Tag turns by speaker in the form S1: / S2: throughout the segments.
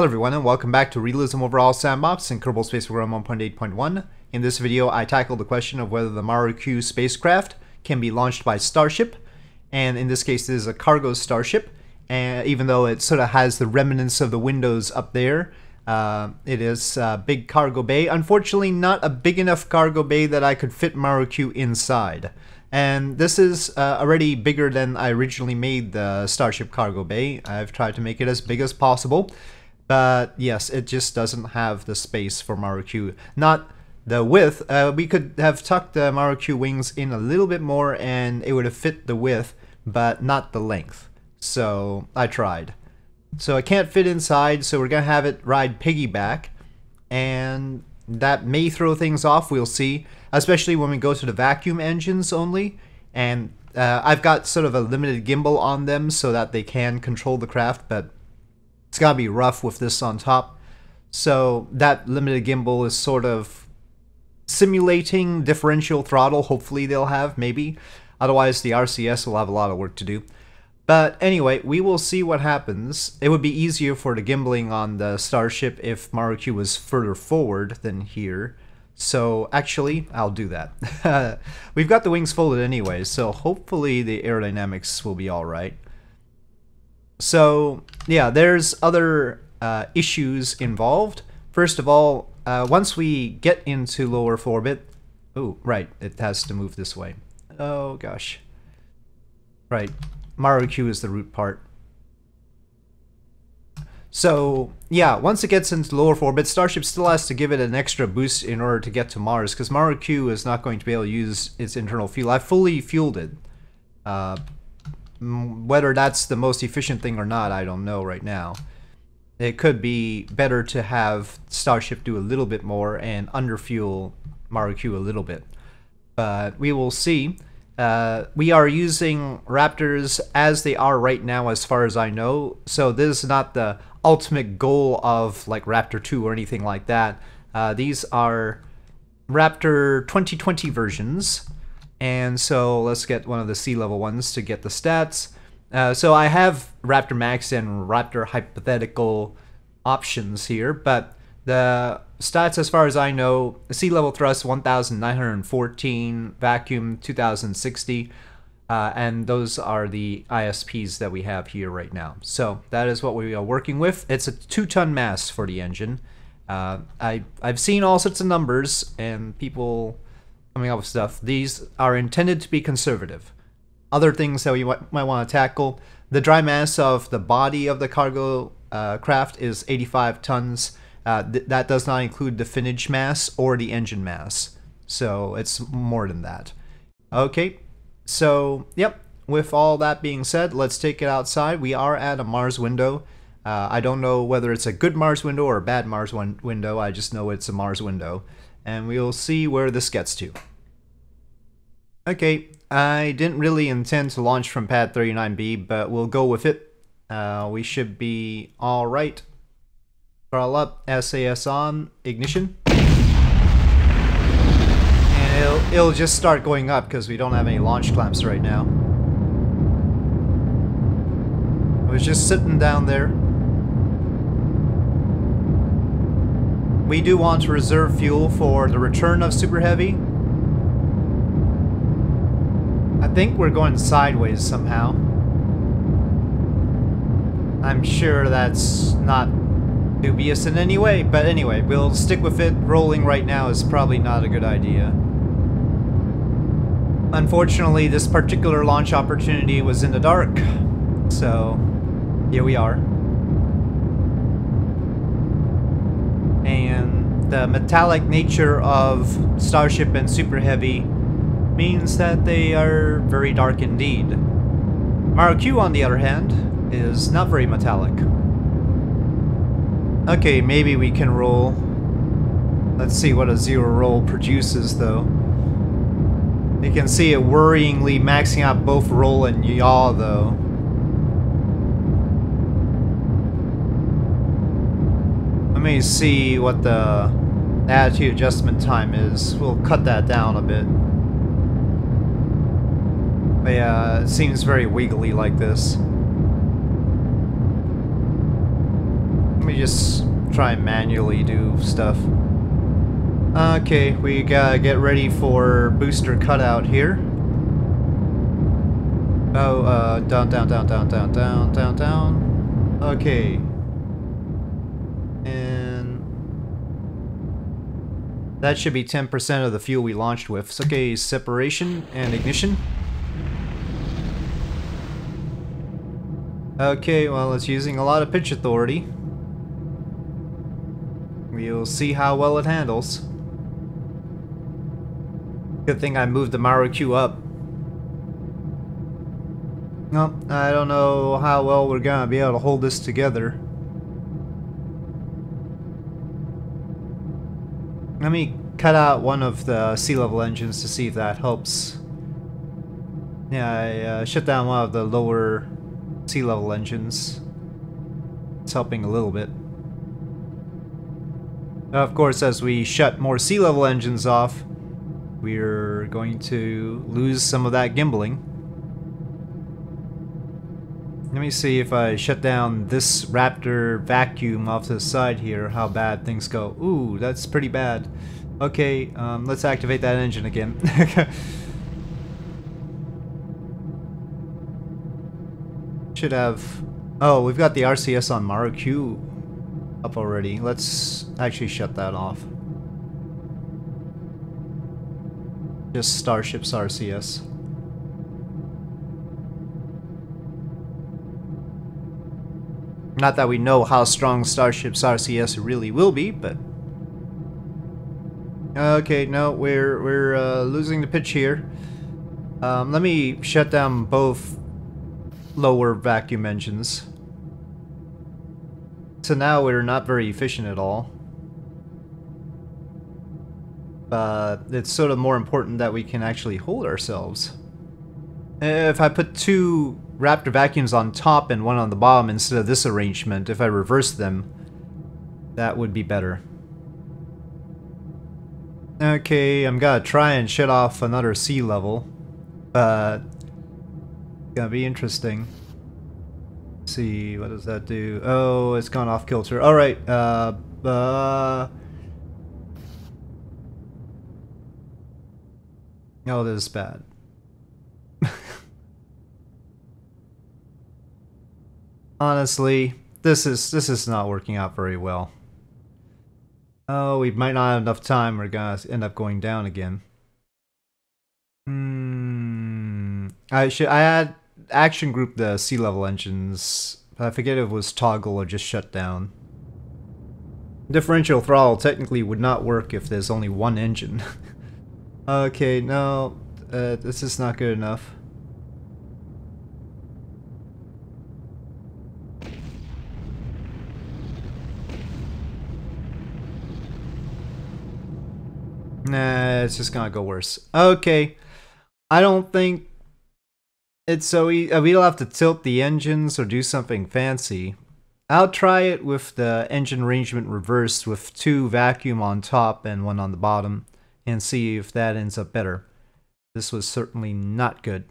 S1: Hello everyone and welcome back to Realism Overhaul Sandbox in Kerbal Space Program 1.8.1. In this video I tackle the question of whether the Marukyuu spacecraft can be launched by Starship, and in this case it is a cargo starship, and even though it sort of has the remnants of the windows up there, uh, it is a big cargo bay. Unfortunately not a big enough cargo bay that I could fit Marukyuu inside. And this is uh, already bigger than I originally made the Starship cargo bay. I've tried to make it as big as possible. But yes, it just doesn't have the space for Marukyuu. Not the width. Uh, we could have tucked the Marukyuu wings in a little bit more and it would have fit the width, but not the length. So I tried. So I can't fit inside, so we're going to have it ride piggyback. And that may throw things off, we'll see. Especially when we go to the vacuum engines only. And uh, I've got sort of a limited gimbal on them so that they can control the craft, but it's gotta be rough with this on top. So that limited gimbal is sort of simulating differential throttle. Hopefully they'll have, maybe. Otherwise the RCS will have a lot of work to do. But anyway, we will see what happens. It would be easier for the gimbling on the Starship if Marukyuu was further forward than here. So actually, I'll do that. We've got the wings folded anyway, so hopefully the aerodynamics will be alright. So yeah, there's other uh, issues involved. First of all, uh, once we get into lower Earth orbit, oh right, it has to move this way. Oh gosh. Right, Marukyuu is the root part. So yeah, once it gets into lower Earth orbit, Starship still has to give it an extra boost in order to get to Mars, because Marukyuu is not going to be able to use its internal fuel. I fully fueled it. Uh, whether that's the most efficient thing or not, I don't know right now. It could be better to have Starship do a little bit more and underfuel Marukyuu a little bit. But we will see. Uh, we are using Raptors as they are right now as far as I know, so this is not the ultimate goal of like Raptor 2 or anything like that. Uh, these are Raptor 2020 versions, and so let's get one of the sea level ones to get the stats. Uh, so I have Raptor Max and Raptor Hypothetical options here, but the stats as far as I know, sea level thrust 1914, vacuum 2060, uh, and those are the ISPs that we have here right now. So that is what we are working with. It's a two ton mass for the engine. Uh, I, I've seen all sorts of numbers and people coming up with stuff. These are intended to be conservative. Other things that we might want to tackle, the dry mass of the body of the cargo uh, craft is 85 tons. Uh, th that does not include the finnage mass or the engine mass. So it's more than that. Okay, so yep, with all that being said, let's take it outside. We are at a Mars window. Uh, I don't know whether it's a good Mars window or a bad Mars window, I just know it's a Mars window and we'll see where this gets to. Okay, I didn't really intend to launch from pad 39B, but we'll go with it. Uh, we should be alright. Throttle up, SAS on, ignition. And it'll, it'll just start going up because we don't have any launch clamps right now. I was just sitting down there We do want to reserve fuel for the return of Super Heavy. I think we're going sideways somehow. I'm sure that's not dubious in any way, but anyway, we'll stick with it. Rolling right now is probably not a good idea. Unfortunately, this particular launch opportunity was in the dark, so here we are. and the metallic nature of Starship and Super Heavy means that they are very dark indeed. Marukyuu, on the other hand, is not very metallic. Okay, maybe we can roll. Let's see what a zero roll produces, though. You can see it worryingly maxing out both roll and yaw, though. Let me see what the attitude adjustment time is. We'll cut that down a bit. But yeah, it seems very wiggly like this. Let me just try and manually do stuff. Okay, we gotta get ready for booster cutout here. Oh, uh, down, down, down, down, down, down, down, down. Okay. That should be 10% of the fuel we launched with. Okay, separation and ignition. Okay, well, it's using a lot of pitch authority. We'll see how well it handles. Good thing I moved the Marukyuu up. No, I don't know how well we're gonna be able to hold this together. Let me cut out one of the sea level engines to see if that helps. Yeah, I uh, shut down one of the lower sea level engines. It's helping a little bit. Of course, as we shut more sea level engines off, we're going to lose some of that gimbaling. Let me see if I shut down this Raptor vacuum off to the side here, how bad things go. Ooh, that's pretty bad. Okay, um, let's activate that engine again. Should have... Oh, we've got the RCS on Marukyuu up already. Let's actually shut that off. Just Starship's RCS. Not that we know how strong Starship's RCS really will be, but... Okay, no, we're, we're uh, losing the pitch here. Um, let me shut down both lower vacuum engines. So now we're not very efficient at all. But it's sort of more important that we can actually hold ourselves. If I put two Raptor vacuums on top and one on the bottom instead of this arrangement, if I reverse them, that would be better. Okay, I'm gonna try and shut off another sea level, but gonna be interesting. Let's see, what does that do? Oh, it's gone off kilter. Alright, uh, uh... Oh, this is bad. Honestly, this is this is not working out very well. Oh, we might not have enough time. We're gonna end up going down again. Hmm. I should. I had action group the sea level engines. I forget if it was toggle or just shut down. Differential throttle technically would not work if there's only one engine. okay, no, uh, this is not good enough. Nah, it's just gonna go worse. Okay. I don't think it's so e uh, we don't have to tilt the engines or do something fancy. I'll try it with the engine arrangement reversed with two vacuum on top and one on the bottom and see if that ends up better. This was certainly not good.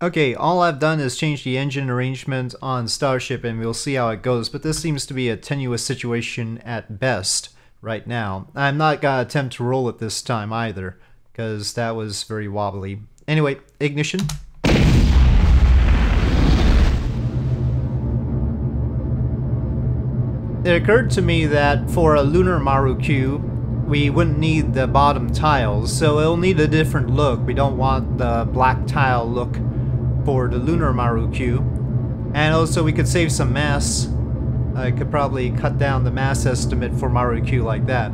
S1: Okay, all I've done is change the engine arrangement on Starship and we'll see how it goes, but this seems to be a tenuous situation at best right now. I'm not gonna attempt to roll it this time either, because that was very wobbly. Anyway, ignition. It occurred to me that for a lunar Marukyuu, we wouldn't need the bottom tiles, so it'll need a different look. We don't want the black tile look for the lunar Marukyuu. And also we could save some mass I could probably cut down the mass estimate for Marukyuu like that.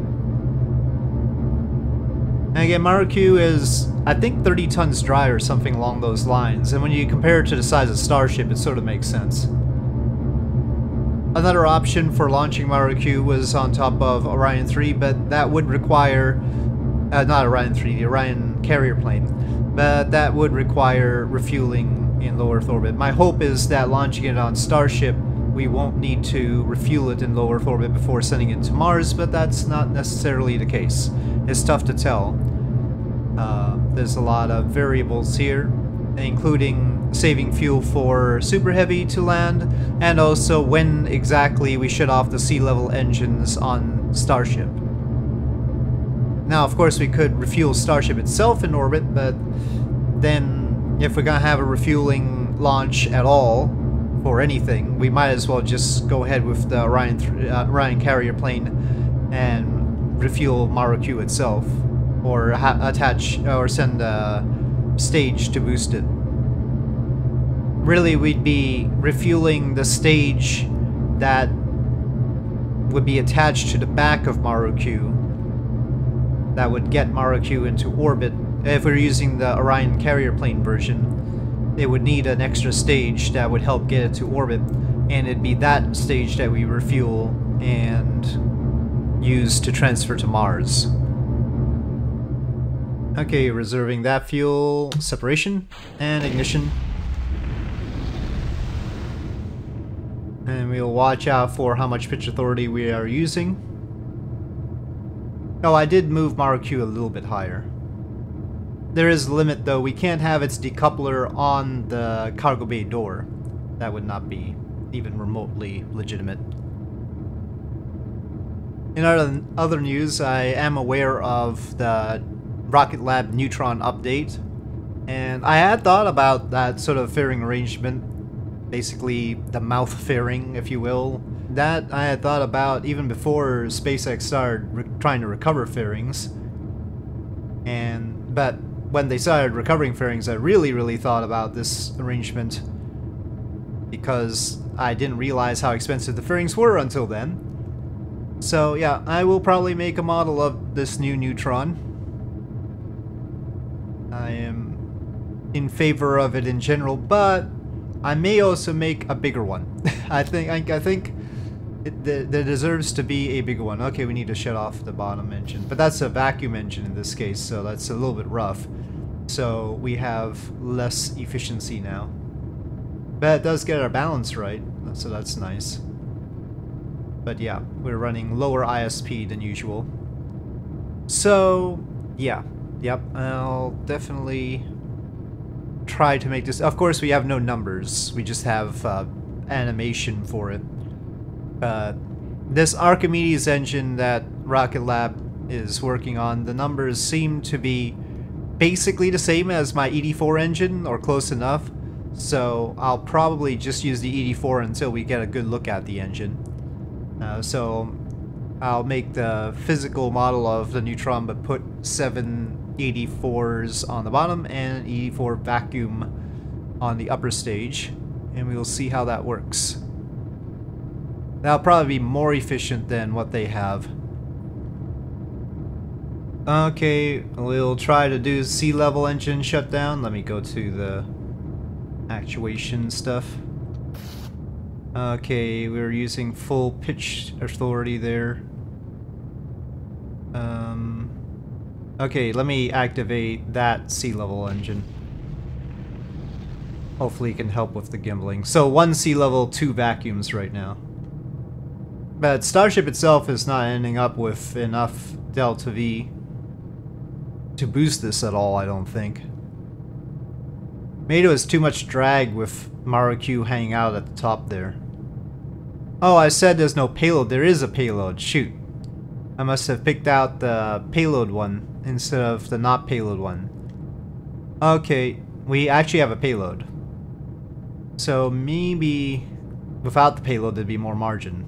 S1: And again, Marukyuu is, I think, 30 tons dry or something along those lines, and when you compare it to the size of Starship, it sort of makes sense. Another option for launching Marukyuu was on top of Orion 3, but that would require, uh, not Orion 3, the Orion carrier plane, but that would require refueling in low Earth orbit. My hope is that launching it on Starship we won't need to refuel it in low Earth orbit before sending it to Mars, but that's not necessarily the case. It's tough to tell. Uh, there's a lot of variables here. including saving fuel for Super Heavy to land, and also when exactly we shut off the sea level engines on Starship. Now, of course, we could refuel Starship itself in orbit, but then if we're gonna have a refueling launch at all for anything, we might as well just go ahead with the Orion, uh, Orion carrier plane and refuel Marukyuu itself, or attach or send a stage to boost it. Really, we'd be refueling the stage that would be attached to the back of Marukyuu that would get Marukyuu into orbit. If we are using the Orion carrier plane version, it would need an extra stage that would help get it to orbit, and it'd be that stage that we refuel and use to transfer to Mars. Okay, reserving that fuel, separation, and ignition. And we'll watch out for how much pitch authority we are using. Oh, I did move Marukyuu a little bit higher. There is a limit though, we can't have its decoupler on the cargo bay door. That would not be even remotely legitimate. In other, other news, I am aware of the Rocket Lab Neutron update, and I had thought about that sort of fairing arrangement, basically the mouth fairing, if you will, that I had thought about even before SpaceX started trying to recover fairings. And but when they started recovering fairings, I really, really thought about this arrangement because I didn't realize how expensive the fairings were until then. So yeah, I will probably make a model of this new Neutron. I am in favor of it in general, but I may also make a bigger one. I think I, I think there, there deserves to be a bigger one. Okay, we need to shut off the bottom engine. But that's a vacuum engine in this case, so that's a little bit rough. So we have less efficiency now. But it does get our balance right, so that's nice. But yeah, we're running lower ISP than usual. So, yeah. Yep, I'll definitely try to make this... Of course, we have no numbers. We just have uh, animation for it. Uh, this Archimedes engine that Rocket Lab is working on, the numbers seem to be basically the same as my ED4 engine, or close enough. So I'll probably just use the ED4 until we get a good look at the engine. Uh, so I'll make the physical model of the Neutron, but put seven ED4s on the bottom and an ED4 vacuum on the upper stage, and we will see how that works. That'll probably be more efficient than what they have. Okay, we'll try to do sea level engine shutdown. Let me go to the actuation stuff. Okay, we're using full pitch authority there. Um, okay, let me activate that sea level engine. Hopefully it can help with the gimbling. So one sea level, two vacuums right now. But Starship itself is not ending up with enough Delta V to boost this at all, I don't think. It was too much drag with Marukyuu hanging out at the top there. Oh, I said there's no payload. There is a payload. Shoot. I must have picked out the payload one instead of the not payload one. Okay, we actually have a payload. So maybe without the payload there'd be more margin.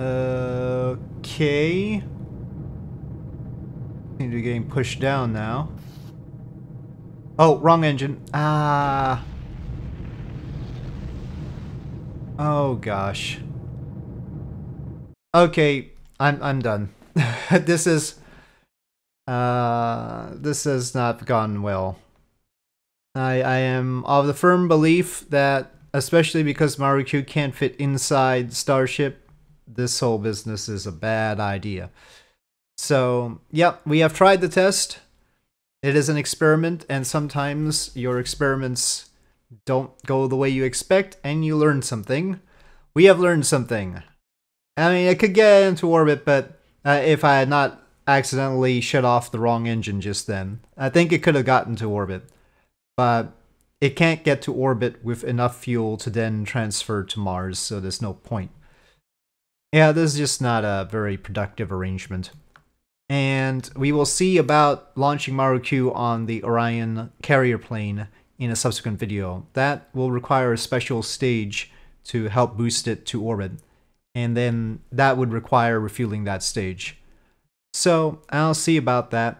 S1: Okay. Seem to be getting pushed down now. Oh, wrong engine. Ah. Oh gosh. Okay, I'm I'm done. this is uh this has not gone well. I I am of the firm belief that especially because Maru can't fit inside Starship this whole business is a bad idea. So, yep, we have tried the test. It is an experiment, and sometimes your experiments don't go the way you expect, and you learn something. We have learned something. I mean, it could get into orbit, but uh, if I had not accidentally shut off the wrong engine just then, I think it could have gotten to orbit. but it can't get to orbit with enough fuel to then transfer to Mars, so there's no point. Yeah, this is just not a very productive arrangement. And we will see about launching Marukyuu on the Orion carrier plane in a subsequent video. That will require a special stage to help boost it to orbit. And then that would require refueling that stage. So I'll see about that.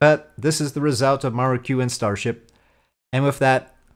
S1: But this is the result of Marukyuu and Starship. And with that,